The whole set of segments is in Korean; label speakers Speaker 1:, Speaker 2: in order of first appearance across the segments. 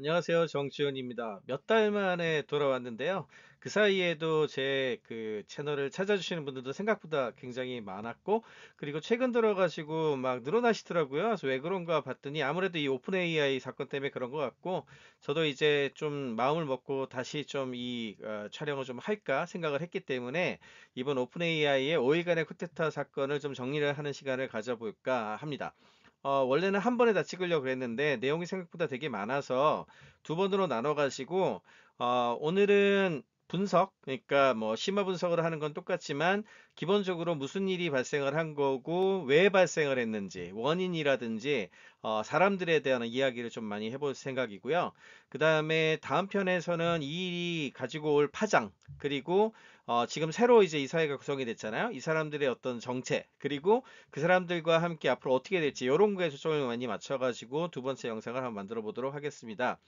Speaker 1: 안녕하세요. 정지현입니다. 몇 달 만에 돌아왔는데요. 그 사이에도 제 그 채널을 찾아주시는 분들도 생각보다 굉장히 많았고, 그리고 최근 들어가시고 막 늘어나시더라고요. 그래서 왜 그런가 봤더니 아무래도 이 오픈 AI 사건 때문에 그런 것 같고, 저도 이제 좀 마음을 먹고 다시 좀이 촬영을 좀 할까 생각을 했기 때문에 이번 오픈 AI의 5일간의 쿠데타 사건을 좀 정리를 하는 시간을 가져볼까 합니다. 어, 원래는 한 번에 다 찍으려고 그랬는데 내용이 생각보다 되게 많아서 두 번으로 나눠 가지고 어, 오늘은 분석, 그러니까 뭐 심화 분석을 하는 건 똑같지만 기본적으로 무슨 일이 발생을 한 거고 왜 발생을 했는지 원인이라든지 어, 사람들에 대한 이야기를 좀 많이 해볼 생각이고요. 그 다음에 다음 편에서는 이 일이 가지고 올 파장 그리고 어, 지금 새로 이제 이 사회가 구성이 됐잖아요. 이 사람들의 어떤 정체, 그리고 그 사람들과 함께 앞으로 어떻게 될지, 이런 거에 초점을 많이 맞춰가지고 두 번째 영상을 한번 만들어 보도록 하겠습니다.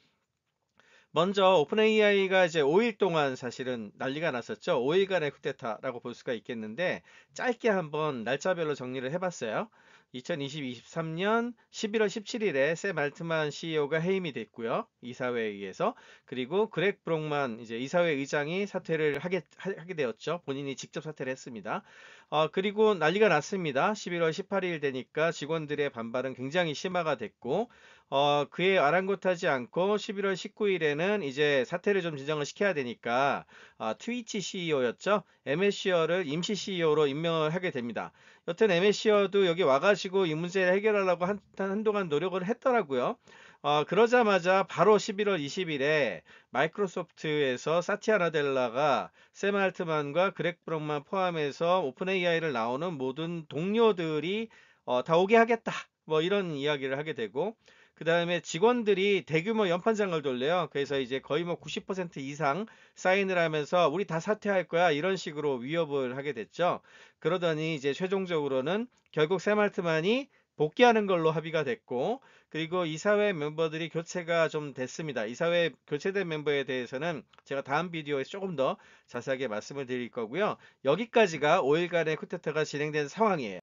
Speaker 1: 먼저 오픈 AI가 이제 5일 동안 사실은 난리가 났었죠. 5일간의 쿠데타라고 볼 수가 있겠는데 짧게 한번 날짜별로 정리를 해봤어요. 2022-23년 11월 17일에 샘 알트만 CEO가 해임이 됐고요. 이사회에 의해서. 그리고 그렉 브록만 이제 이사회 의장이 사퇴를 하게, 하게 되었죠. 본인이 직접 사퇴를 했습니다. 어, 그리고 난리가 났습니다. 11월 18일 되니까 직원들의 반발은 굉장히 심화가 됐고, 어, 그에 아랑곳하지 않고 11월 19일에는 이제 사태를 좀 진정을 시켜야 되니까 어, 트위치 CEO였죠. MSC어를 임시 CEO로 임명을 하게 됩니다. 여튼 MSC어도 여기 와가지고 이 문제를 해결하려고 한, 한동안 노력을 했더라고요. 어, 그러자마자 바로 11월 20일에 마이크로소프트에서 사티아 나델라가 샘 알트만과 그렉 브록만 포함해서 오픈 AI를 나오는 모든 동료들이 어, 다 오게 하겠다. 뭐 이런 이야기를 하게 되고 그 다음에 직원들이 대규모 연판장을 돌려요. 그래서 이제 거의 뭐 90% 이상 사인을 하면서 우리 다 사퇴할 거야. 이런 식으로 위협을 하게 됐죠. 그러더니 이제 최종적으로는 결국 세말트만이 복귀하는 걸로 합의가 됐고 그리고 이사회 멤버들이 교체가 좀 됐습니다. 이사회 교체된 멤버에 대해서는 제가 다음 비디오에서 조금 더 자세하게 말씀을 드릴 거고요. 여기까지가 5일간의 쿠데타가 진행된 상황이에요.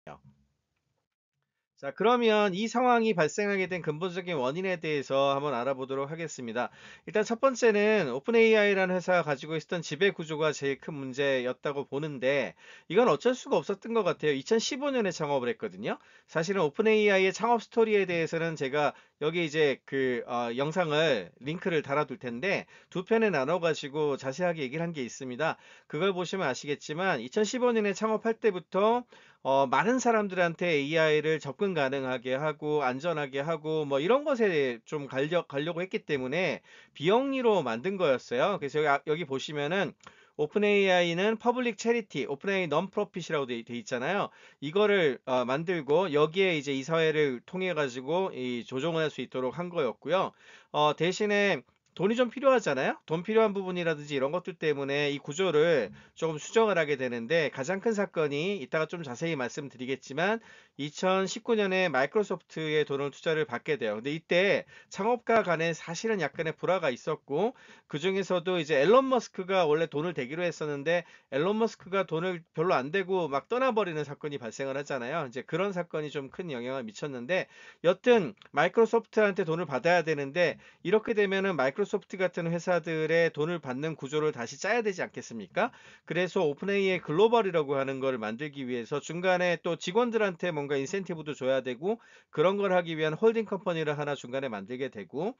Speaker 1: 자, 그러면 이 상황이 발생하게 된 근본적인 원인에 대해서 한번 알아보도록 하겠습니다. 일단 첫 번째는 오픈AI라는 회사가 가지고 있었던 지배 구조가 제일 큰 문제였다고 보는데 이건 어쩔 수가 없었던 것 같아요. 2015년에 창업을 했거든요. 사실은 오픈AI의 창업 스토리에 대해서는 제가 여기 이제 그 어, 영상을 링크를 달아둘 텐데 두 편에 나눠 가지고 자세하게 얘기를 한 게 있습니다. 그걸 보시면 아시겠지만 2015년에 창업할 때부터 어, 많은 사람들한테 AI를 접근 가능하게 하고 안전하게 하고 뭐 이런 것에 좀 가려, 가려고 했기 때문에 비영리로 만든 거였어요. 그래서 여기, 여기 보시면은 오픈 AI는 public charity, 오픈 AI non-profit이라고 돼, 돼 있잖아요. 이거를 어, 만들고 여기에 이제 이사회를 통해 가지고 이 조정을 할 수 있도록 한 거였고요. 어, 대신에 돈이 좀 필요하잖아요. 돈 필요한 부분이라든지 이런 것들 때문에 이 구조를 조금 수정을 하게 되는데 가장 큰 사건이 이따가 좀 자세히 말씀드리겠지만 2019년에 마이크로소프트에 돈을 투자를 받게 돼요. 근데 이때 창업가 간에 사실은 약간의 불화가 있었고 그 중에서도 이제 앨런 머스크가 원래 돈을 대기로 했었는데 앨런 머스크가 돈을 별로 안 대고 막 떠나버리는 사건이 발생을 하잖아요. 이제 그런 사건이 좀 큰 영향을 미쳤는데 여튼 마이크로소프트한테 돈을 받아야 되는데 이렇게 되면은 마이크로소프트 마이크로소프트 같은 회사들의 돈을 받는 구조를 다시 짜야 되지 않겠습니까? 그래서 오픈AI 글로벌이라고 하는 걸 만들기 위해서 중간에 또 직원들한테 뭔가 인센티브도 줘야 되고 그런 걸 하기 위한 holding company를 하나 중간에 만들게 되고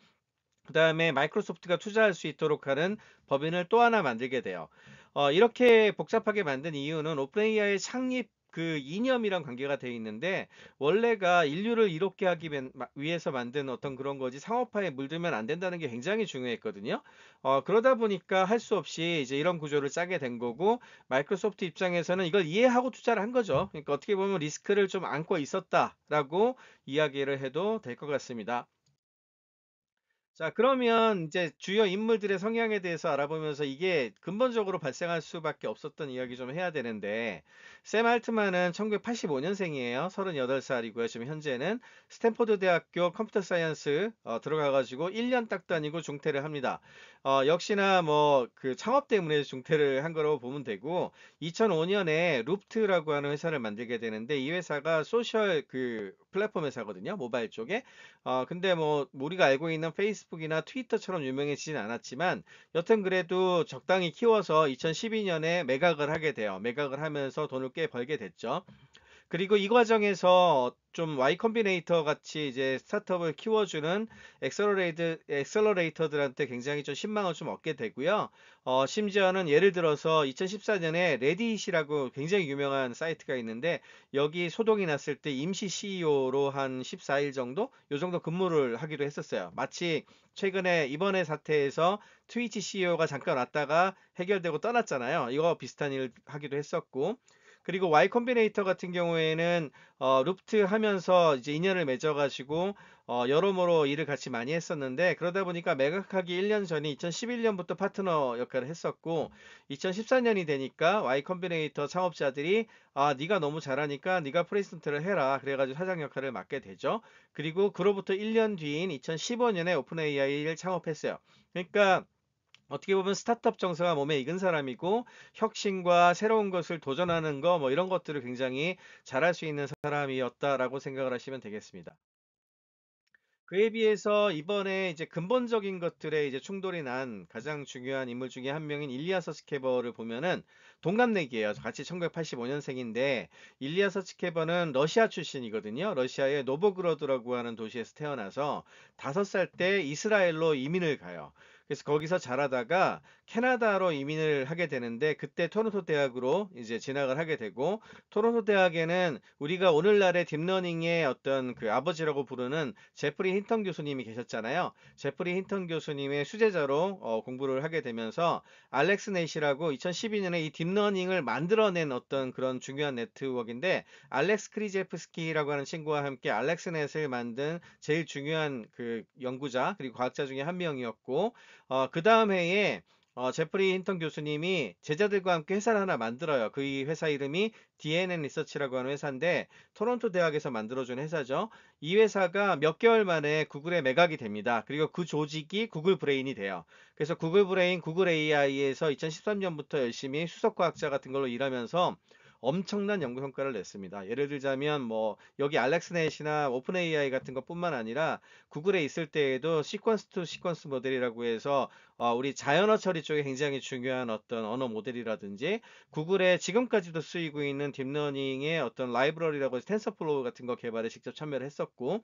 Speaker 1: 그 다음에 마이크로소프트가 투자할 수 있도록 하는 법인을 또 하나 만들게 돼요. 어, 이렇게 복잡하게 만든 이유는 오픈AI의 창립 그 이념이랑 관계가 되어 있는데 원래가 인류를 이롭게 하기 위해서 만든 어떤 그런 거지 상업화에 물들면 안 된다는 게 굉장히 중요했거든요. 어, 그러다 보니까 할 수 없이 이제 이런 구조를 짜게 된 거고 마이크로소프트 입장에서는 이걸 이해하고 투자를 한 거죠. 그러니까 어떻게 보면 리스크를 좀 안고 있었다라고 이야기를 해도 될 것 같습니다. 자, 그러면 이제 주요 인물들의 성향에 대해서 알아보면서 이게 근본적으로 발생할 수밖에 없었던 이야기 좀 해야 되는데, 샘 알트만은 1985년생이에요. 38살이고요. 지금 현재는 스탠포드 대학교 computer science 어, 들어가가지고 1년 딱 다니고 중퇴를 합니다. 어, 역시나 뭐 그 창업 때문에 중퇴를 한 거라고 보면 되고 2005년에 루프트라고 하는 회사를 만들게 되는데 이 회사가 social 그 플랫폼 회사거든요 모바일 쪽에 어 근데 뭐 우리가 알고 있는 페이스 페이스북이나 트위터처럼 유명해지진 않았지만 여튼 그래도 적당히 키워서 2012년에 매각을 하게 돼요. 매각을 하면서 돈을 꽤 벌게 됐죠. 그리고 이 과정에서 좀 Y 컴비네이터 같이 이제 스타트업을 키워주는 accelerate, accelerator들한테 굉장히 좀 신망을 좀 얻게 되고요. 어, 심지어는 예를 들어서 2014년에 레딧이라고 굉장히 유명한 사이트가 있는데 여기 소동이 났을 때 임시 CEO로 한 14일 정도? 요 정도 근무를 하기도 했었어요. 마치 최근에 이번에 사태에서 트위치 CEO가 잠깐 왔다가 해결되고 떠났잖아요. 이거 비슷한 일 하기도 했었고 그리고 Y Combinator 같은 경우에는 어, Loopt 하면서 이제 인연을 맺어가지고 어, 여러모로 일을 같이 많이 했었는데 그러다 보니까 매각하기 1년 전이 2011년부터 파트너 역할을 했었고 2014년이 되니까 Y Combinator 창업자들이 아 네가 너무 잘하니까 네가 president를 해라 그래가지고 사장 역할을 맡게 되죠. 그리고 그로부터 1년 뒤인 2015년에 OpenAI를 창업했어요. 그러니까 어떻게 보면 스타트업 정서가 몸에 익은 사람이고 혁신과 새로운 것을 도전하는 거 뭐 이런 것들을 굉장히 잘할 수 있는 사람이었다라고 생각을 하시면 되겠습니다. 그에 비해서 이번에 이제 근본적인 것들에 이제 충돌이 난 가장 중요한 인물 중에 한 명인 일리아 수츠케버를 보면은 동갑내기예요. 같이 1985년생인데 일리아 수츠케버는 러시아 출신이거든요. 러시아의 노보그로드라고 하는 도시에서 태어나서 다섯 살때 이스라엘로 이민을 가요. 그래서 거기서 자라다가 캐나다로 이민을 하게 되는데 그때 토론토 대학으로 이제 진학을 하게 되고 토론토 대학에는 우리가 오늘날의 딥러닝의 어떤 그 아버지라고 부르는 제프리 힌턴 교수님이 계셨잖아요. 제프리 힌턴 교수님의 수제자로 어, 공부를 하게 되면서 AlexNet이라고 2012년에 이 딥러닝을 만들어낸 어떤 그런 중요한 네트워크인데 알렉스 크리제프스키라고 하는 친구와 함께 AlexNet을 만든 제일 중요한 그 연구자 그리고 과학자 중에 한 명이었고 어, 그 다음 해에 어, 제프리 힌턴 교수님이 제자들과 함께 회사를 하나 만들어요. 그 회사 이름이 DNN 리서치라고 하는 회사인데 토론토 대학에서 만들어준 회사죠. 이 회사가 몇 개월 만에 구글에 매각이 됩니다. 그리고 그 조직이 Google Brain이 돼요. 그래서 Google Brain, Google AI에서 2013년부터 열심히 수석 과학자 같은 걸로 일하면서 엄청난 연구 성과를 냈습니다. 예를 들자면 뭐 여기 AlexNet이나 OpenAI 같은 것뿐만 아니라 구글에 있을 때에도 sequence to sequence 모델이라고 해서 어 우리 자연어 처리 쪽에 굉장히 중요한 어떤 언어 모델이라든지 구글에 지금까지도 쓰이고 있는 딥러닝의 어떤 library라고 해서 TensorFlow 같은 거 개발에 직접 참여를 했었고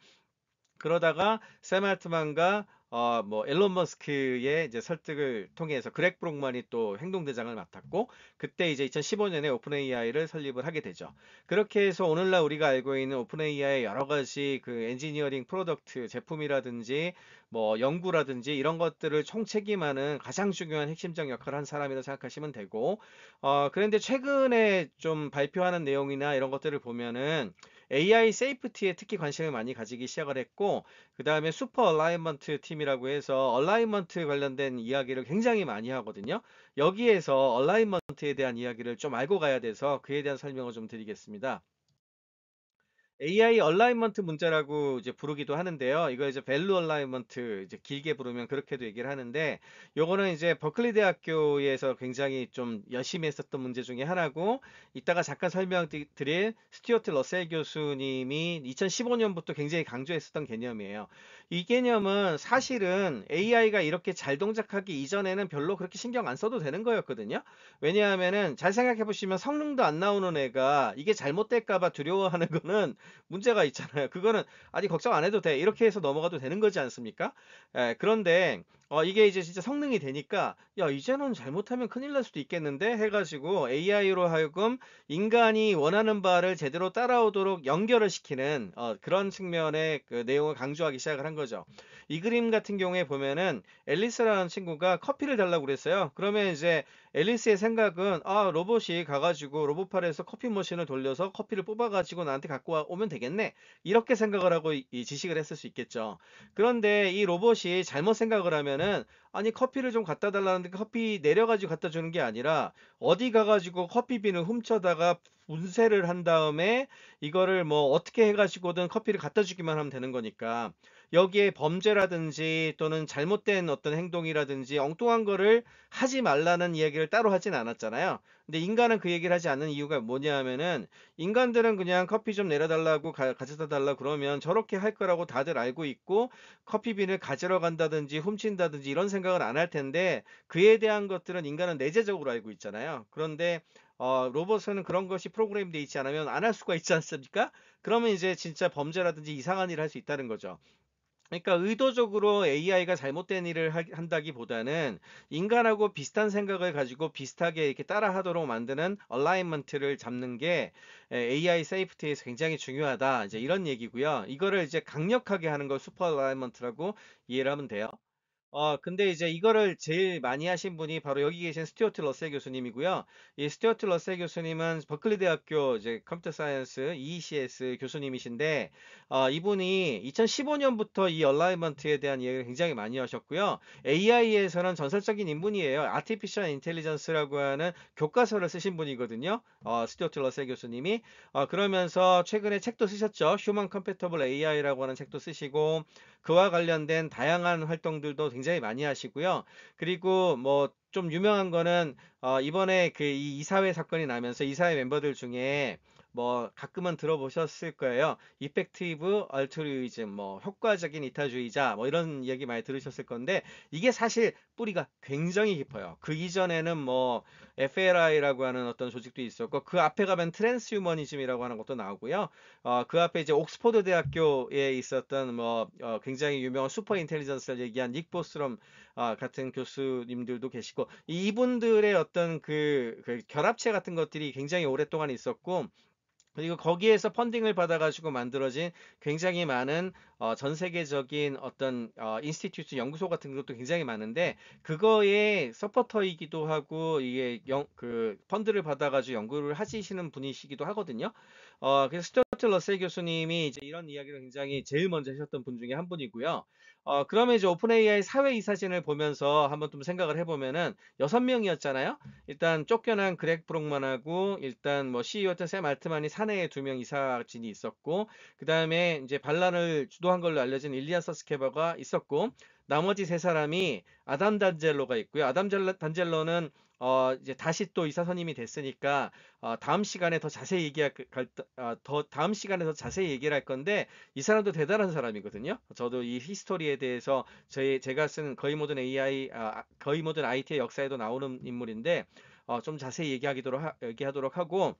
Speaker 1: 그러다가 샘 알트만과 어, 뭐, 일론 머스크의 이제 설득을 통해서 그렉 브록만이 또 행동대장을 맡았고, 그때 이제 2015년에 OpenAI를 설립을 하게 되죠. 그렇게 해서 오늘날 우리가 알고 있는 OpenAI의 여러 가지 그 engineering product 제품이라든지, 뭐, 연구라든지 이런 것들을 총책임하는 가장 중요한 핵심적 역할을 한 사람이라고 생각하시면 되고, 어, 그런데 최근에 좀 발표하는 내용이나 이런 것들을 보면은, AI safety에 특히 관심을 많이 가지기 시작을 했고 그 다음에 super alignment 팀이라고 해서 alignment 관련된 이야기를 굉장히 많이 하거든요. 여기에서 alignment에 대한 이야기를 좀 알고 가야 돼서 그에 대한 설명을 좀 드리겠습니다. AI alignment 문제라고 이제 부르기도 하는데요. 이거 이제 value alignment 이제 길게 부르면 그렇게도 얘기를 하는데 요거는 이제 버클리 대학교에서 굉장히 좀 열심히 했었던 문제 중에 하나고 이따가 잠깐 설명드릴 스튜어트 러셀 교수님이 2015년부터 굉장히 강조했었던 개념이에요. 이 개념은 사실은 AI가 이렇게 잘 동작하기 이전에는 별로 그렇게 신경 안 써도 되는 거였거든요. 왜냐하면은 잘 생각해 보시면 성능도 안 나오는 애가 이게 잘못될까봐 두려워하는 거는 문제가 있잖아요. 그거는 아직 걱정 안 해도 돼. 이렇게 해서 넘어가도 되는 거지 않습니까? 예, 그런데 어, 이게 이제 진짜 성능이 되니까 야 이제는 잘못하면 큰일 날 수도 있겠는데 해가지고 AI로 하여금 인간이 원하는 바를 제대로 따라오도록 연결을 시키는 어, 그런 측면의 그 내용을 강조하기 시작을 한 거죠. 이 그림 같은 경우에 보면은 앨리스라는 친구가 커피를 달라고 그랬어요. 그러면 이제 앨리스의 생각은 아 로봇이 가가지고 로봇팔에서 커피 머신을 돌려서 커피를 뽑아가지고 나한테 갖고 오면 되겠네 이렇게 생각을 하고 이 지식을 했을 수 있겠죠. 그런데 이 로봇이 잘못 생각을 하면은 아니 커피를 좀 갖다 달라는데 커피 내려가지고 갖다 주는 게 아니라 어디 가가지고 커피빈을 훔쳐다가 분쇄를 한 다음에 이거를 뭐 어떻게 해가지고든 커피를 갖다 주기만 하면 되는 거니까 여기에 범죄라든지 또는 잘못된 어떤 행동이라든지 엉뚱한 거를 하지 말라는 이야기를 따로 하진 않았잖아요. 근데 인간은 그 얘기를 하지 않는 이유가 뭐냐 하면은 인간들은 그냥 커피 좀 내려달라고 가, 져다 달라 그러면 저렇게 할 거라고 다들 알고 있고 커피빈을 가지러 간다든지 훔친다든지 이런 생각을 안할 텐데 그에 대한 것들은 인간은 내재적으로 알고 있잖아요. 그런데 어, 로봇은 그런 것이 프로그램되어 있지 않으면 안 할 수가 있지 않습니까? 그러면 이제 진짜 범죄라든지 이상한 일을 할 수 있다는 거죠. 그러니까 의도적으로 AI가 잘못된 일을 하- 한다기보다는 인간하고 비슷한 생각을 가지고 비슷하게 이렇게 따라하도록 만드는 alignment를 잡는 게 AI safety에서 굉장히 중요하다. 이제 이런 얘기고요. 이거를 이제 강력하게 하는 걸 super alignment라고 이해를 하면 돼요. 어, 근데 이제 이거를 제일 많이 하신 분이 바로 여기 계신 스튜어트 러셀 교수님이고요. 이 스튜어트 러셀 교수님은 버클리 대학교 이제 computer science EECS 교수님이신데, 어, 이분이 2015년부터 이 alignment에 대한 이야기를 굉장히 많이 하셨고요. AI에서는 전설적인 인물이에요. Artificial Intelligence라고 하는 교과서를 쓰신 분이거든요. 어, 스튜어트 러셀 교수님이. 어, 그러면서 최근에 책도 쓰셨죠. Human Compatible AI라고 하는 책도 쓰시고, 그와 관련된 다양한 활동들도 굉장히 많이 하시고요. 그리고 뭐 좀 유명한 거는 어 이번에 그 이 이사회 사건이 나면서 이사회 멤버들 중에 뭐 가끔은 들어보셨을 거예요. effective altruism, 뭐 효과적인 이타주의자, 뭐 이런 이야기 많이 들으셨을 건데 이게 사실 뿌리가 굉장히 깊어요. 그 이전에는 뭐 FLI라고 하는 어떤 조직도 있었고 그 앞에 가면 transhumanism이라고 하는 것도 나오고요. 어, 그 앞에 이제 옥스퍼드 대학교에 있었던 뭐 어, 굉장히 유명한 superintelligence를 얘기한 닉 보스트롬 어, 같은 교수님들도 계시고 이분들의 어떤 그, 그 결합체 같은 것들이 굉장히 오랫동안 있었고 그리고 거기에서 funding을 받아가지고 만들어진 굉장히 많은 어, 전 세계적인 어떤 어, institute 연구소 같은 것도 굉장히 많은데 그거에 서포터이기도 하고 이게 영, 그 펀드를 받아가지고 연구를 하시는 분이시기도 하거든요. 어, 그래서 스튜어트 러셀 교수님이 이제 이런 이야기를 굉장히 제일 먼저 하셨던 분 중에 한 분이고요. 어, 그러면 이제 OpenAI 사회 이사진을 보면서 한번 좀 생각을 해보면은 여섯 명이었잖아요. 일단 쫓겨난 그렉 브록만하고 일단 뭐 CEO였던 샘 알트만이 사내에 두 명 이사진이 있었고 그 다음에 이제 반란을 주도 한 걸로 알려진 일리안 서스케버가 있었고 나머지 세 사람이 아담 단젤로가 있고요. 아담 단젤로는 어 이제 다시 또 이사 선임이 됐으니까 어 다음 시간에 더 자세히 얘기할 어, 더 다음 시간에 더 자세히 얘기를 할 건데 이 사람도 대단한 사람이거든요. 저도 이 히스토리에 대해서 제 제가 쓴 거의 모든 AI 아, 거의 모든 IT의 역사에도 나오는 인물인데 어, 좀 자세히 얘기하도록 하, 얘기하도록 하고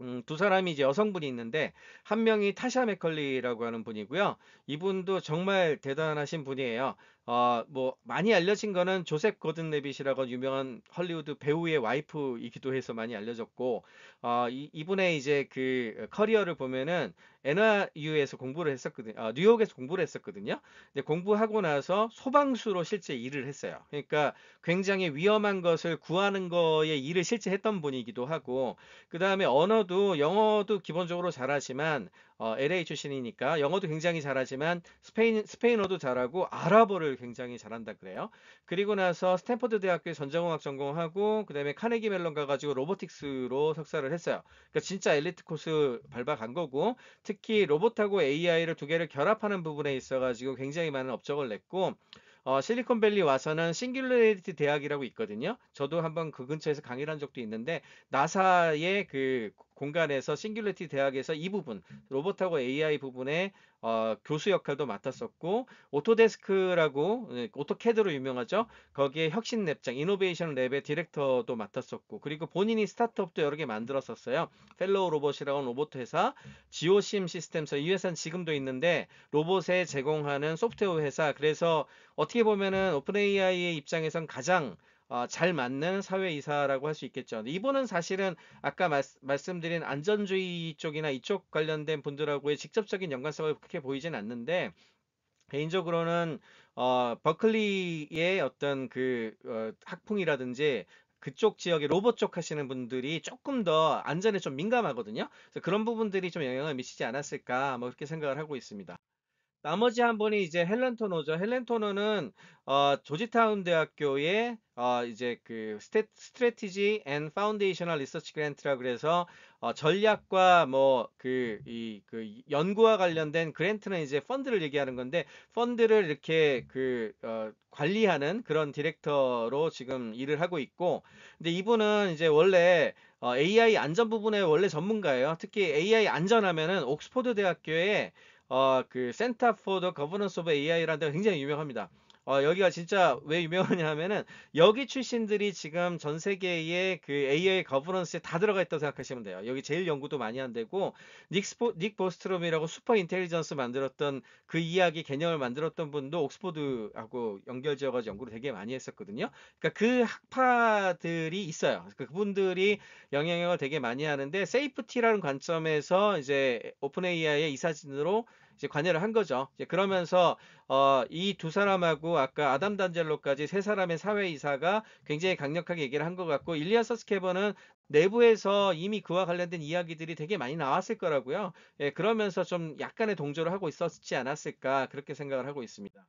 Speaker 1: 음, 두 사람이 이제 여성분이 있는데 한 명이 타샤 맥컬리라고 하는 분이고요. 이분도 정말 대단하신 분이에요. 어, 뭐 많이 알려진 거는 조셉 고든 레빗이라고 유명한 헐리우드 배우의 와이프이기도 해서 많이 알려졌고 어, 이, 이분의 이제 그 커리어를 보면은 NYU에서 공부를 했었거든요. 어, 뉴욕에서 공부를 했었거든요. 근데 공부하고 나서 소방수로 실제 일을 했어요. 그러니까 굉장히 위험한 것을 구하는 거에 일을 실제 했던 분이기도 하고 그 다음에 언어도 영어도 기본적으로 잘하지만 어, LA 출신이니까 영어도 굉장히 잘하지만 스페인 스페인어도 잘하고 아랍어를 굉장히 잘한다 그래요. 그리고 나서 스탠퍼드 대학교에 전자공학 전공하고 그다음에 카네기 멜론 가가지고 robotics로 석사를 했어요. 그러니까 진짜 엘리트 코스 밟아간 거고 특히 로봇하고 AI를 두 개를 결합하는 부분에 있어가지고 굉장히 많은 업적을 냈고 어, 실리콘밸리 와서는 Singularity 대학이라고 있거든요. 저도 한번 그 근처에서 강의를 한 적도 있는데 나사의 그 공간에서 Singularity 대학에서 이 부분 로봇하고 AI 부분에 어, 교수 역할도 맡았었고 Autodesk라고 네, AutoCAD로 유명하죠. 거기에 혁신 lab장 innovation lab의 디렉터도 맡았었고 그리고 본인이 스타트업도 여러 개 만들었었어요. Fellow Robots이라고 로봇 회사, GeoSim Systems 이 회사는 지금도 있는데 로봇에 제공하는 소프트웨어 회사. 그래서 어떻게 보면은 오픈 AI의 입장에선 가장 어, 잘 맞는 사회이사라고 할 수 있겠죠. 이분은 사실은 아까 말, 말씀드린 안전주의 쪽이나 이쪽 관련된 분들하고의 직접적인 연관성을 그렇게 보이진 않는데 개인적으로는 어, 버클리의 어떤 그 어, 학풍이라든지 그쪽 지역의 로봇 쪽 하시는 분들이 조금 더 안전에 좀 민감하거든요. 그래서 그런 부분들이 좀 영향을 미치지 않았을까 뭐 그렇게 생각을 하고 있습니다. 나머지 한 분이 이제 헬렌 토너죠. 헬렌 토너는 어, 조지타운 대학교의 어, 이제 그 스테, Strategy and Foundational Research Grant라 그래서 어, 전략과 뭐 그이그 연구와 관련된 grant는 이제 펀드를 얘기하는 건데 펀드를 이렇게 그 어, 관리하는 그런 디렉터로 지금 일을 하고 있고 근데 이분은 이제 원래 어, AI 안전 부분에 원래 전문가예요. 특히 AI 안전하면은 옥스퍼드 대학교에 어, 그 Center for the Governance of AI라는 데가 굉장히 유명합니다. 어, 여기가 진짜 왜 유명하냐 하면은 여기 출신들이 지금 전 세계의 그 AI 거버넌스에 다 들어가 있다고 생각하시면 돼요. 여기 제일 연구도 많이 하는 데고 닉스포, 닉 보스트롬이라고 superintelligence 만들었던 그 이야기 개념을 만들었던 분도 옥스포드하고 연결지어가지고 연구를 되게 많이 했었거든요. 그러니까 그 학파들이 있어요. 그분들이 영향력을 되게 많이 하는데 safety라는 관점에서 이제 오픈 AI의 이사진으로 이제 관여를 한 거죠. 이제 그러면서 어, 이 두 사람하고 아까 아담 단젤로까지 세 사람의 사회 이사가 굉장히 강력하게 얘기를 한 것 같고 일리아 서 스케버는 내부에서 이미 그와 관련된 이야기들이 되게 많이 나왔을 거라고요. 예, 그러면서 좀 약간의 동조를 하고 있었지 않았을까 그렇게 생각을 하고 있습니다.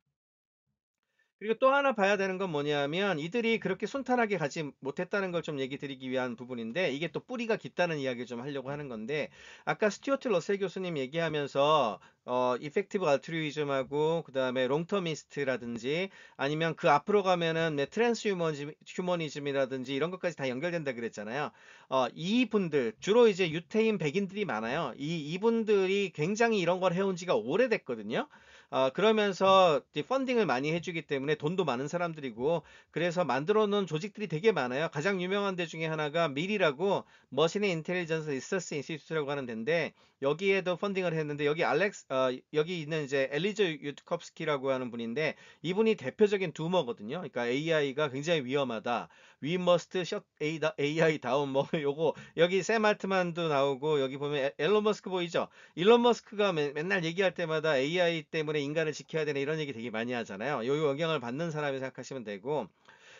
Speaker 1: 그리고 또 하나 봐야 되는 건 뭐냐면 이들이 그렇게 순탄하게 가지 못했다는 걸 좀 얘기 드리기 위한 부분인데 이게 또 뿌리가 깊다는 이야기를 좀 하려고 하는 건데 아까 스튜어트 러셀 교수님 얘기하면서 어 effective altruism하고 그다음에 longtermist라든지 아니면 그 앞으로 가면은 네, transhumanism이라든지 이런 것까지 다 연결된다 그랬잖아요. 어 이분들 주로 이제 유태인 백인들이 많아요. 이 이분들이 굉장히 이런 걸 해온 지가 오래됐거든요. 어, 그러면서 funding을 많이 해주기 때문에 돈도 많은 사람들이고 그래서 만들어 놓은 조직들이 되게 많아요. 가장 유명한 데 중에 하나가 MIRI라고 Machine Intelligence Research Institute라고 하는 데인데 여기에도 펀딩을 했는데 여기 알렉스 어, 여기 있는 이제 엘리저 유트컵스키라고 하는 분인데 이분이 대표적인 두머거든요. 그러니까 AI가 굉장히 위험하다. We must shut AI down 뭐 요거 여기 샘 알트만도 나오고 여기 보면 엘론 머스크 보이죠? 일론 머스크가 맨, 맨날 얘기할 때마다 AI 때문에 인간을 지켜야 되는 이런 얘기 되게 많이 하잖아요. 요 영향을 받는 사람이 생각하시면 되고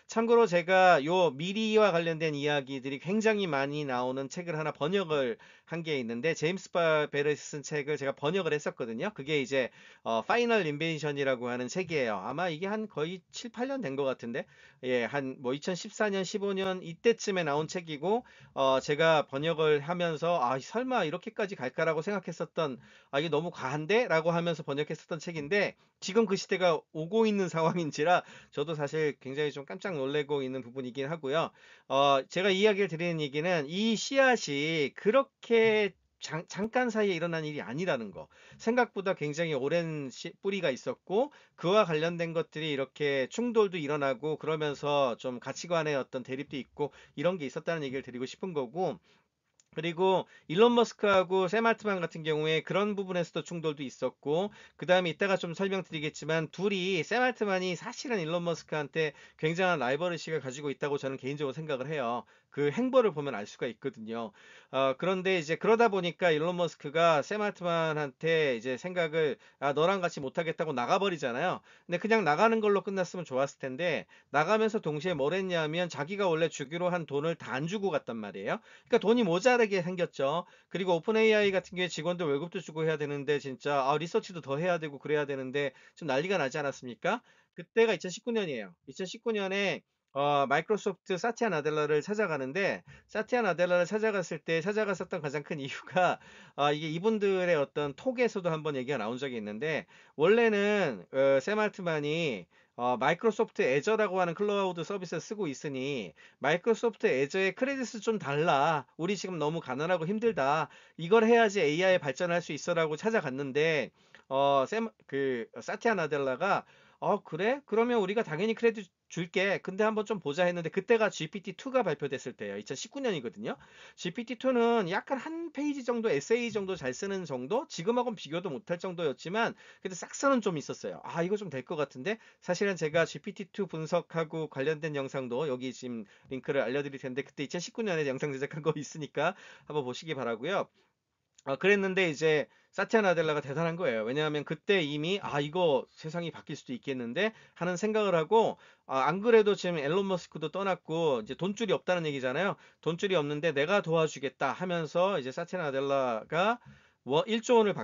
Speaker 1: 참고로 제가 요 미리와 관련된 이야기들이 굉장히 많이 나오는 책을 하나 번역을 한 게 있는데 제임스 배럿이 쓴 책을 제가 번역을 했었거든요. 그게 이제 어, Final Invention이라고 하는 책이에요. 아마 이게 한 거의 7, 8년 된 것 같은데 예, 한 뭐 2014년, 15년 이때쯤에 나온 책이고 어, 제가 번역을 하면서 아, 설마 이렇게까지 갈까라고 생각했었던 아, 이게 너무 과한데? 라고 하면서 번역했었던 책인데 지금 그 시대가 오고 있는 상황인지라 저도 사실 굉장히 좀 깜짝 놀래고 있는 부분이긴 하고요. 어, 제가 이야기를 드리는 얘기는 이 씨앗이 그렇게 장, 잠깐 사이에 일어난 일이 아니라는 거. 생각보다 굉장히 오랜 시, 뿌리가 있었고, 그와 관련된 것들이 이렇게 충돌도 일어나고, 그러면서 좀 가치관의 어떤 대립도 있고, 이런 게 있었다는 얘기를 드리고 싶은 거고, 그리고 일론 머스크하고 샘 알트만 같은 경우에 그런 부분에서도 충돌도 있었고 그 다음에 이따가 좀 설명드리겠지만 둘이 샘 알트만이 사실은 일론 머스크한테 굉장한 라이벌 의식을 가지고 있다고 저는 개인적으로 생각을 해요. 그 행보를 보면 알 수가 있거든요. 어, 그런데 이제 그러다 보니까 일론 머스크가 샘 알트만한테 이제 생각을 아, 너랑 같이 못하겠다고 나가버리잖아요. 근데 그냥 나가는 걸로 끝났으면 좋았을 텐데 나가면서 동시에 뭘 했냐면 자기가 원래 주기로 한 돈을 다 안 주고 갔단 말이에요. 그러니까 돈이 모자라 게 생겼죠. 그리고 오픈 AI 같은 경우에 직원들 월급도 주고 해야 되는데 진짜 아, 리서치도 더 해야 되고 그래야 되는데 좀 난리가 나지 않았습니까? 그때가 2019년이에요. 2019년에 어, 마이크로소프트 사티아 나델라를 찾아가는데 사티아 나델라를 찾아갔을 때 찾아갔었던 가장 큰 이유가 아, 이게 이분들의 어떤 talk에서도 한번 얘기가 나온 적이 있는데 원래는 어, 샘 알트만이 어, 마이크로소프트 Azure라고 하는 클라우드 서비스를 쓰고 있으니 마이크로소프트 Azure의 credit을 좀 달라. 우리 지금 너무 가난하고 힘들다. 이걸 해야지 AI 발전할 수 있어라고 찾아갔는데 어, 샘, 그 사티아 나델라가 어, 그래? 그러면 우리가 당연히 크레딧 줄게. 근데 한번 좀 보자 했는데 그때가 GPT-2가 발표됐을 때예요. 2019년이거든요. GPT-2는 약간 한 페이지 정도 에세이 정도 잘 쓰는 정도? 지금하고는 비교도 못할 정도였지만 그래도 싹스는 좀 있었어요. 아, 이거 좀 될 것 같은데 사실은 제가 GPT-2 분석하고 관련된 영상도 여기 지금 링크를 알려드릴 텐데 그때 2019년에 영상 제작한 거 있으니까 한번 보시기 바라고요. 아, 그랬는데 이제 사티아 나델라가 대단한 거예요. 왜냐하면 그때 이미 아 이거 세상이 바뀔 수도 있겠는데 하는 생각을 하고 아, 안 그래도 지금 앨런 머스크도 떠났고 이제 돈줄이 없다는 얘기잖아요. 돈줄이 없는데 내가 도와주겠다 하면서 이제 사티아 나델라가 원- 1조 원을.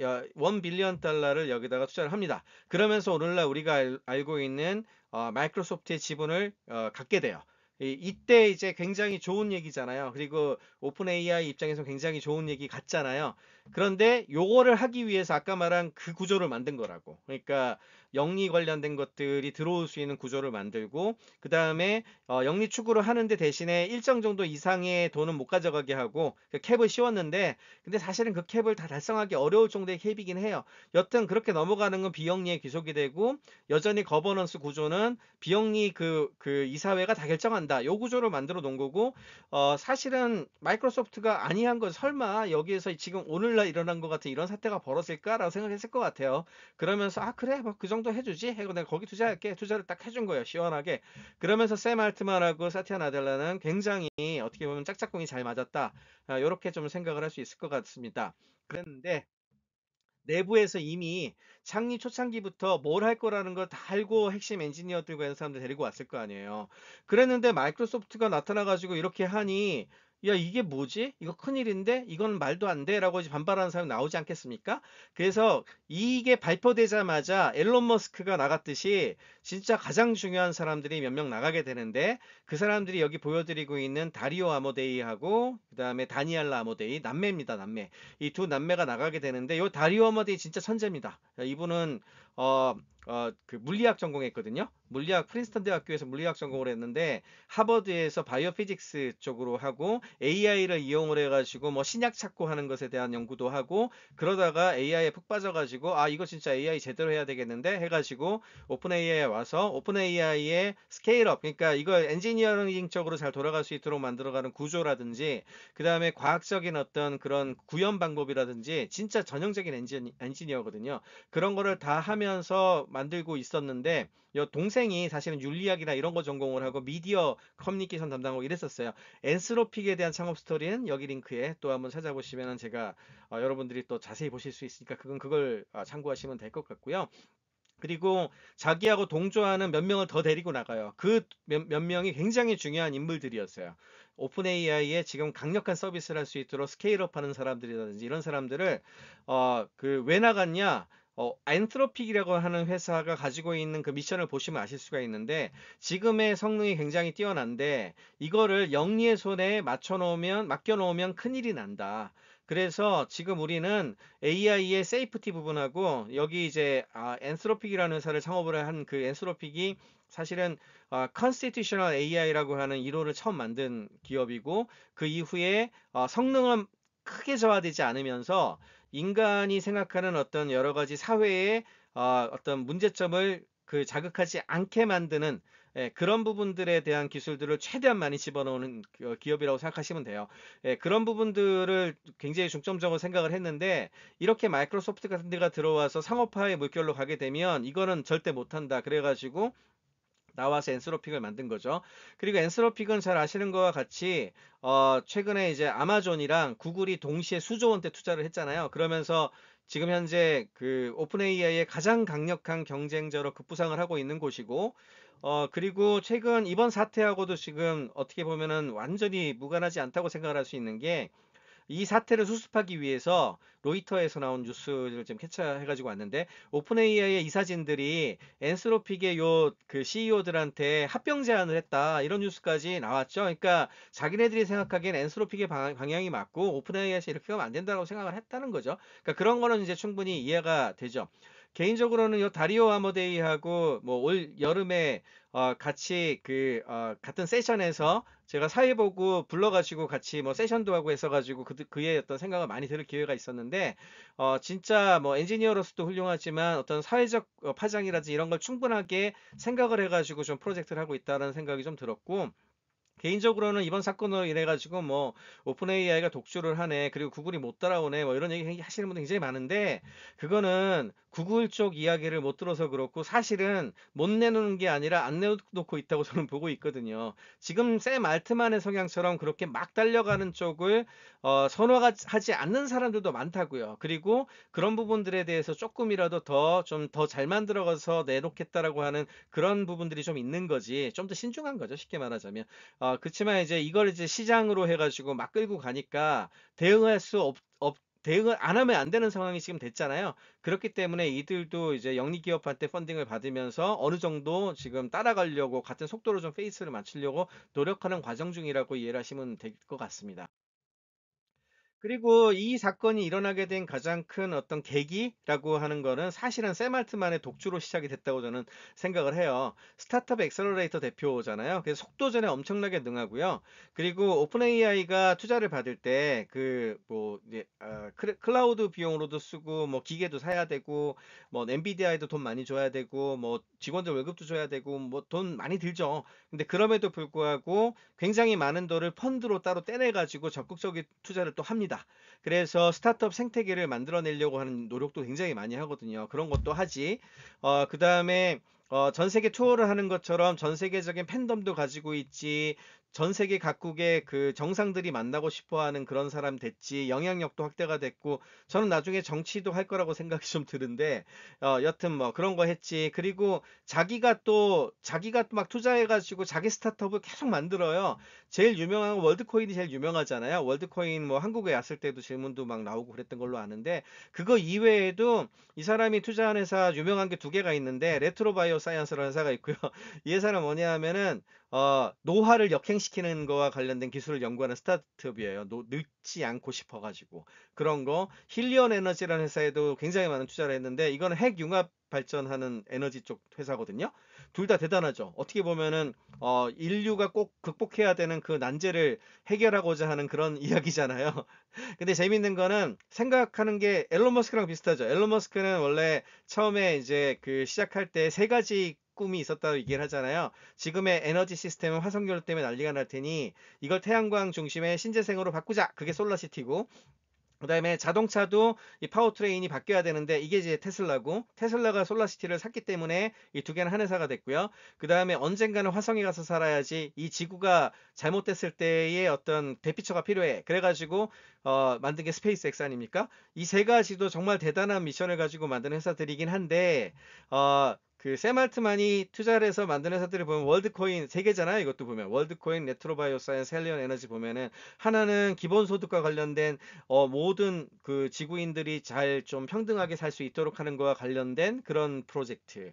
Speaker 1: 야, 1 빌리언 달러를 여기다가 투자를 합니다. 그러면서 오늘날 우리가 알, 알고 있는 어, 마이크로소프트의 지분을 어, 갖게 돼요. 이, 이때 이제 굉장히 좋은 얘기잖아요. 그리고 오픈 AI 입장에서 굉장히 좋은 얘기 같잖아요. 그런데 요거를 하기 위해서 아까 말한 그 구조를 만든 거라고. 그러니까 영리 관련된 것들이 들어올 수 있는 구조를 만들고 그 다음에 어, 영리 추구를 하는데 대신에 일정 정도 이상의 돈은 못 가져가게 하고 그 캡을 씌웠는데 근데 사실은 그 캡을 다 달성하기 어려울 정도의 캡이긴 해요. 여튼 그렇게 넘어가는 건 비영리에 귀속이 되고 여전히 거버넌스 구조는 비영리 그, 그 이사회가 다 결정한다. 요 구조를 만들어 놓은 거고 어, 사실은 마이크로소프트가 안이한 건 설마 여기에서 지금 오늘 날 일어난 것 같은 이런 사태가 벌어질까라고 생각했을 것 같아요. 그러면서 아 그래? 뭐 그 정도 해주지? 하고 내가 거기 투자할게. 투자를 딱 해준 거예요 시원하게. 그러면서 샘 알트만하고 사티아 나델라는 굉장히 어떻게 보면 짝짝꿍이 잘 맞았다. 이렇게 좀 생각을 할 수 있을 것 같습니다. 그랬는데 내부에서 이미 창립 초창기부터 뭘 할 거라는 걸 다 알고 핵심 엔지니어들과 이런 사람들 데리고 왔을 거 아니에요. 그랬는데 마이크로소프트가 나타나가지고 이렇게 하니 야 이게 뭐지? 이거 큰일인데? 이건 말도 안 돼? 라고 반발하는 사람이 나오지 않겠습니까? 그래서 이게 발표되자마자 앨런 머스크가 나갔듯이 진짜 가장 중요한 사람들이 몇 명 나가게 되는데 그 사람들이 여기 보여드리고 있는 다리오 아모데이하고 그 다음에 다니엘라 아모데이 남매입니다 남매 이 두 남매가 나가게 되는데 이 다리오 아모데이 진짜 천재입니다 이분은 어, 어, 그 물리학 전공했거든요. 물리학 프린스턴 대학교에서 물리학 전공을 했는데 하버드에서 biophysics 쪽으로 하고 AI를 이용을 해가지고 뭐 신약 찾고 하는 것에 대한 연구도 하고 그러다가 AI에 푹 빠져가지고 아 이거 진짜 AI 제대로 해야 되겠는데 해가지고 오픈 AI에 와서 오픈 AI의 scale-up 그러니까 이거 엔지니어링적으로 잘 돌아갈 수 있도록 만들어가는 구조라든지 그 다음에 과학적인 어떤 그런 구현 방법이라든지 진짜 전형적인 엔지니, 엔지니어거든요. 그런 거를 다 하면 서 만들고 있었는데 여 동생이 사실은 윤리학이나 이런 거 전공을 하고 미디어 커뮤니케이션 담당하고 이랬었어요. 엔스로픽에 대한 창업 스토리는 여기 링크에 또 한번 찾아보시면 제가 어, 여러분들이 또 자세히 보실 수 있으니까 그건 그걸 어, 참고하시면 될 것 같고요. 그리고 자기하고 동조하는 몇 명을 더 데리고 나가요. 그 몇 명이 굉장히 중요한 인물들이었어요. 오픈 AI에 지금 강력한 서비스를 할 수 있도록 scale-up 하는 사람들이라든지 이런 사람들을 어 그 왜 나갔냐? 어, Anthropic이라고 하는 회사가 가지고 있는 그 mission을 보시면 아실 수가 있는데 지금의 성능이 굉장히 뛰어난데 이거를 영리의 손에 맞춰 놓으면 맡겨 놓으면 큰일이 난다. 그래서 지금 우리는 AI의 safety 부분하고 여기 이제 아, Anthropic이라는 회사를 창업을 한 그 Anthropic이 사실은 어, Constitutional AI라고 하는 이론을 처음 만든 기업이고 그 이후에 어, 성능은 크게 저하되지 않으면서 인간이 생각하는 어떤 여러 가지 사회의 어, 어떤 문제점을 그 자극하지 않게 만드는 예, 그런 부분들에 대한 기술들을 최대한 많이 집어넣는 그 기업이라고 생각하시면 돼요. 예, 그런 부분들을 굉장히 중점적으로 생각을 했는데 이렇게 마이크로소프트 같은 데가 들어와서 상업화의 물결로 가게 되면 이거는 절대 못한다. 그래가지고 나와서 Anthropic을 만든 거죠. 그리고 Anthropic은 잘 아시는 것과 같이 어, 최근에 이제 아마존이랑 구글이 동시에 수조 원대 투자를 했잖아요. 그러면서 지금 현재 그 오픈 AI의 가장 강력한 경쟁자로 급부상을 하고 있는 곳이고 어 그리고 최근 이번 사태하고도 지금 어떻게 보면은 완전히 무관하지 않다고 생각을 할 수 있는 게 이 사태를 수습하기 위해서 로이터에서 나온 뉴스를 좀 catch해가지고 왔는데 오픈 AI의 이사진들이 Anthropic의 요 그 CEO들한테 합병 제안을 했다 이런 뉴스까지 나왔죠. 그러니까 자기네들이 생각하기엔 Anthropic의 방향이 맞고 오픈 AI에서 이렇게 하면 안 된다고 생각을 했다는 거죠. 그러니까 그런 거는 이제 충분히 이해가 되죠. 개인적으로는 요 다리오 아모데이하고 뭐 올 여름에 어 같이 그 어 같은 세션에서 제가 사회 보고 불러가지고 같이 뭐 세션도 하고 했어가지고 그, 그의 어떤 생각을 많이 들을 기회가 있었는데 어 진짜 뭐 엔지니어로서도 훌륭하지만 어떤 사회적 어, 파장이라든지 이런 걸 충분하게 생각을 해가지고 좀 프로젝트를 하고 있다는 생각이 좀 들었고 개인적으로는 이번 사건으로 인해 가지고 뭐 오픈 AI가 독주를 하네 그리고 구글이 못 따라오네 뭐 이런 얘기 하시는 분들 굉장히 많은데 그거는 구글 쪽 이야기를 못 들어서 그렇고 사실은 못 내놓는 게 아니라 안 내놓고 있다고 저는 보고 있거든요. 지금 샘 알트만의 성향처럼 그렇게 막 달려가는 쪽을 어, 선호하지 않는 사람들도 많다고요. 그리고 그런 부분들에 대해서 조금이라도 더 좀 더 잘 만들어가서 내놓겠다라고 하는 그런 부분들이 좀 있는 거지. 좀 더 신중한 거죠. 쉽게 말하자면. 어, 그렇지만 이제 이걸 이제 시장으로 해가지고 막 끌고 가니까 대응할 수 없, 없 대응을 안 하면 안 되는 상황이 지금 됐잖아요. 그렇기 때문에 이들도 이제 영리 기업한테 펀딩을 받으면서 어느 정도 지금 따라가려고 같은 속도로 좀 페이스를 맞추려고 노력하는 과정 중이라고 이해를 하시면 될 것 같습니다. 그리고 이 사건이 일어나게 된 가장 큰 어떤 계기라고 하는 거는 사실은 샘 알트만의 독주로 시작이 됐다고 저는 생각을 해요. 스타트업 accelerator 대표잖아요. 그래서 속도전에 엄청나게 능하고요. 그리고 오픈 AI가 투자를 받을 때 그뭐 아, 클라우드 비용으로도 쓰고 뭐 기계도 사야 되고 뭐 엔비디아에도 돈 많이 줘야 되고 뭐 직원들 월급도 줘야 되고 뭐 돈 많이 들죠. 근데 그럼에도 불구하고 굉장히 많은 돈을 펀드로 따로 떼내 가지고 적극적인 투자를 또 합니다. 합니다. 그래서 스타트업 생태계를 만들어내려고 하는 노력도 굉장히 많이 하거든요. 그런 것도 하지. 어, 그 다음에 어, 전 세계 투어를 하는 것처럼 전 세계적인 팬덤도 가지고 있지. 전 세계 각국의 그 정상들이 만나고 싶어 하는 그런 사람 됐지. 영향력도 확대가 됐고, 저는 나중에 정치도 할 거라고 생각이 좀 드는데, 어, 여튼 뭐 그런 거 했지. 그리고 자기가 또, 자기가 또막 투자해가지고 자기 스타트업을 계속 만들어요. 제일 유명한 월드코인이 제일 유명하잖아요. 월드코인 뭐 한국에 왔을 때도 질문도 막 나오고 그랬던 걸로 아는데, 그거 이외에도 이 사람이 투자한 회사 유명한 게 두 개가 있는데, 레트로바이오 사이언스라는 회사가 있고요. 이 회사는 뭐냐 하면은, 어, 노화를 역행시키는 거와 관련된 기술을 연구하는 스타트업이에요. 노, 늙지 않고 싶어가지고. 그런 거. 헬리온 에너지라는 회사에도 굉장히 많은 투자를 했는데, 이거는 핵 융합 발전하는 에너지 쪽 회사거든요. 둘 다 대단하죠. 어떻게 보면은, 어, 인류가 꼭 극복해야 되는 그 난제를 해결하고자 하는 그런 이야기잖아요. 근데 재밌는 거는 생각하는 게 일론 머스크랑 비슷하죠. 일론 머스크는 원래 처음에 이제 그 시작할 때 세 가지 꿈이 있었다고 얘기를 하잖아요. 지금의 에너지 시스템은 화석연료 때문에 난리가 날 테니 이걸 태양광 중심의 신재생으로 바꾸자. 그게 솔라시티고 그 다음에 자동차도 이 powertrain이 바뀌어야 되는데 이게 이제 테슬라고 테슬라가 솔라시티를 샀기 때문에 이 두 개는 한 회사가 됐고요. 그 다음에 언젠가는 화성에 가서 살아야지 이 지구가 잘못됐을 때의 어떤 대피처가 필요해. 그래가지고 어, 만든 게 스페이스 X 아닙니까? 이 세 가지도 정말 대단한 미션을 가지고 만든 회사들이긴 한데 어, 그 샘 알트만이 투자를 해서 만든 회사들을 보면 월드코인 세 개잖아요. 이것도 보면 월드코인, 레트로바이오 사이언스, 헬리온 에너지 보면은 하나는 기본 소득과 관련된 어, 모든 그 지구인들이 잘 좀 평등하게 살 수 있도록 하는 거와 관련된 그런 프로젝트.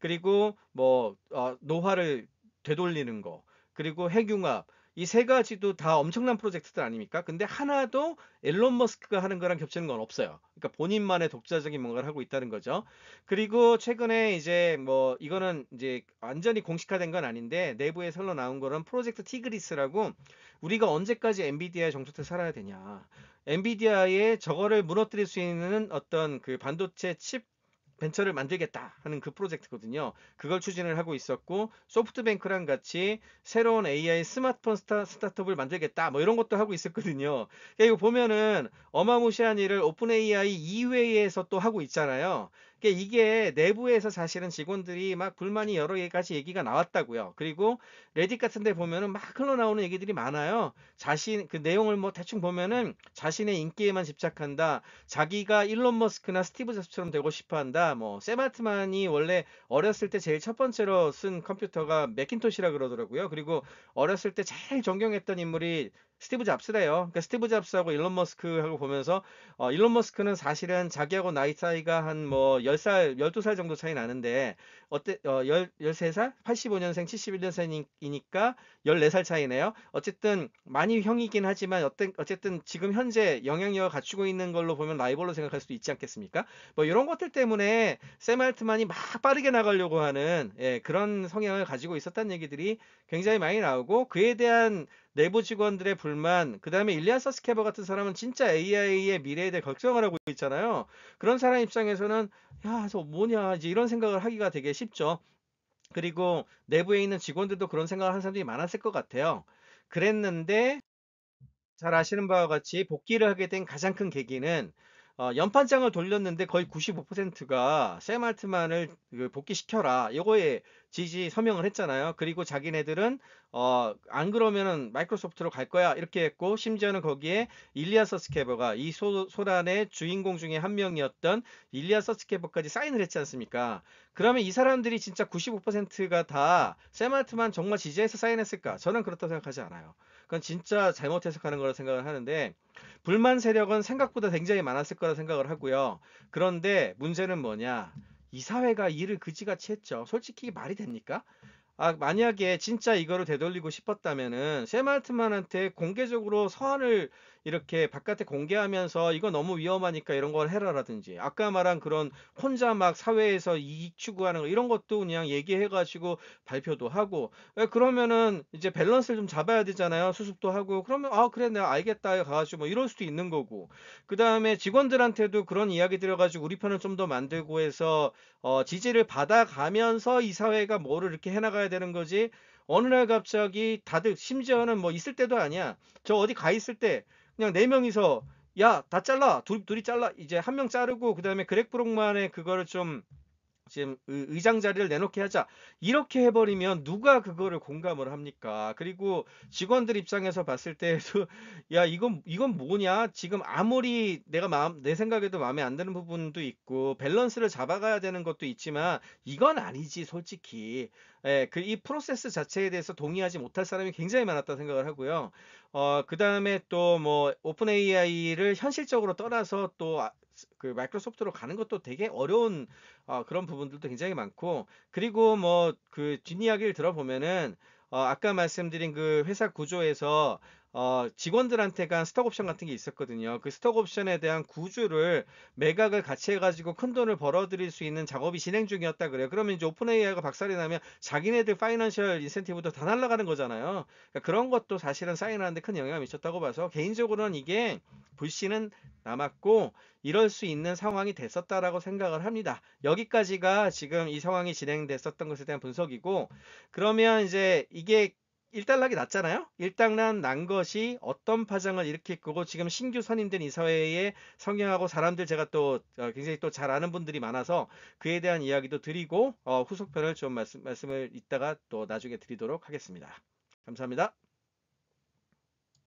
Speaker 1: 그리고 뭐 어, 노화를 되돌리는 거. 그리고 핵융합. 이 세 가지도 다 엄청난 프로젝트들 아닙니까? 근데 하나도 앨런 머스크가 하는 거랑 겹치는 건 없어요. 그러니까 본인만의 독자적인 뭔가를 하고 있다는 거죠. 그리고 최근에 이제 뭐 이거는 이제 완전히 공식화된 건 아닌데 내부에 설로 나온 거는 프로젝트 티그리스라고 우리가 언제까지 엔비디아의 정수태 살아야 되냐. 엔비디아의 저거를 무너뜨릴 수 있는 어떤 그 반도체 칩 벤처를 만들겠다 하는 그 프로젝트거든요. 그걸 추진을 하고 있었고 소프트뱅크랑 같이 새로운 AI 스마트폰 스타, 스타트업을 만들겠다 뭐 이런 것도 하고 있었거든요. 그러니까 이거 보면은 어마무시한 일을 오픈 AI 이외에서 또 하고 있잖아요. 그러니까 이게 내부에서 사실은 직원들이 막 불만이 여러 가지 얘기가 나왔다고요. 그리고 레딧 같은 데 보면은 막 흘러나오는 얘기들이 많아요. 자신 그 내용을 뭐 대충 보면은 자신의 인기에만 집착한다. 자기가 일론 머스크나 스티브 잡스처럼 되고 싶어 한다. 뭐 샘 알트만이 원래 어렸을 때 제일 첫 번째로 쓴 컴퓨터가 맥킨토시라 그러더라고요. 그리고 어렸을 때 제일 존경했던 인물이 스티브 잡스래요. 그러니까 스티브 잡스하고 일론 머스크하고 보면서 어, 일론 머스크는 사실은 자기하고 나이 차이가 한 뭐 10살, 12살 정도 차이 나는데 어때 어, 10, 13살? 85년생 71년생이니까 14살 차이네요. 어쨌든 많이 형이긴 하지만 어떤 어쨌든 지금 현재 영향력을 갖추고 있는 걸로 보면 라이벌로 생각할 수도 있지 않겠습니까? 뭐 이런 것들 때문에 샘 알트만이 막 빠르게 나가려고 하는 예, 그런 성향을 가지고 있었다는 얘기들이 굉장히 많이 나오고 그에 대한 내부 직원들의 불만, 그 다음에 일리안 서스케버 같은 사람은 진짜 AI의 미래에 대해 걱정을 하고 있잖아요. 그런 사람 입장에서는 야, 저 뭐냐, 이제 이런 생각을 하기가 되게 쉽죠. 그리고 내부에 있는 직원들도 그런 생각을 하는 사람들이 많았을 것 같아요. 그랬는데 잘 아시는 바와 같이 복귀를 하게 된 가장 큰 계기는 어, 연판장을 돌렸는데 거의 95%가 샘 알트만을 그 복귀시켜라. 이거에 지지 서명을 했잖아요. 그리고 자기네들은 어, 안 그러면은 마이크로소프트로 갈 거야. 이렇게 했고, 심지어는 거기에 일리아 서스케버가 이 소, 소란의 주인공 중에 한 명이었던 일리아 서스케버까지 사인을 했지 않습니까? 그러면 이 사람들이 진짜 95%가 다 세마트만 정말 지지해서 사인했을까? 저는 그렇다고 생각하지 않아요. 그건 진짜 잘못 해석하는 거라 생각을 하는데, 불만 세력은 생각보다 굉장히 많았을 거라 생각을 하고요. 그런데 문제는 뭐냐? 이 사회가 일을 그지같이 했죠. 솔직히 말이 됩니까? 아, 만약에 진짜 이거를 되돌리고 싶었다면은 샘 알트만한테 공개적으로 서한을 이렇게 바깥에 공개하면서 이거 너무 위험하니까 이런 걸 해라라든지 아까 말한 그런 혼자 막 사회에서 이익 추구하는 거 이런 것도 그냥 얘기해가지고 발표도 하고 예, 그러면은 이제 밸런스를 좀 잡아야 되잖아요. 수습도 하고. 그러면 아 그래 내가 알겠다 가가지고 뭐 이럴 수도 있는 거고. 그 다음에 직원들한테도 그런 이야기 들어가지고 우리 편을 좀 더 만들고 해서 어, 지지를 받아가면서 이 사회가 뭐를 이렇게 해나가야 되는 거지? 어느 날 갑자기 다들 심지어는 뭐 있을 때도 아니야. 저 어디 가 있을 때 그냥 네 명이서 야 다 잘라. 둘, 둘이 잘라. 이제 한 명 자르고 그 다음에 그렉 브록만의 그거를 좀 지금 의장 자리를 내놓게 하자 이렇게 해버리면 누가 그거를 공감을 합니까? 그리고 직원들 입장에서 봤을 때도 야 이건 이건 뭐냐? 지금 아무리 내가 마음 내 생각에도 마음에 안 드는 부분도 있고 밸런스를 잡아가야 되는 것도 있지만 이건 아니지 솔직히 예, 그 이 프로세스 자체에 대해서 동의하지 못할 사람이 굉장히 많았다 생각을 하고요. 어, 그 다음에 또 뭐 오픈 AI를 현실적으로 떠나서 또 아, 그 마이크로소프트로 가는 것도 되게 어려운 어, 그런 부분들도 굉장히 많고 그리고 뭐 그 뒷이야기를 들어보면은 어, 아까 말씀드린 그 회사 구조에서 어, 직원들한테 간 스톡 옵션 같은 게 있었거든요. 그 스톡 옵션에 대한 구조를 매각을 같이 해가지고 큰 돈을 벌어들일 수 있는 작업이 진행 중이었다 그래요. 그러면 이제 오픈 AI가 박살이 나면 자기네들 financial incentive도 다 날라가는 거잖아요. 그러니까 그런 것도 사실은 사인하는데 큰 영향을 미쳤다고 봐서 개인적으로는 이게 불씨는 남았고 이럴 수 있는 상황이 됐었다라고 생각을 합니다. 여기까지가 지금 이 상황이 진행됐었던 것에 대한 분석이고 그러면 이제 이게 일단락이 났잖아요. 일단락 난 것이 어떤 파장을 일으킬 거고 지금 신규 선임된 이사회에 성향하고 사람들 제가 또 어, 굉장히 또 잘 아는 분들이 많아서 그에 대한 이야기도 드리고 어, 후속편을 좀 말씀, 말씀을 이따가 또 나중에 드리도록 하겠습니다. 감사합니다.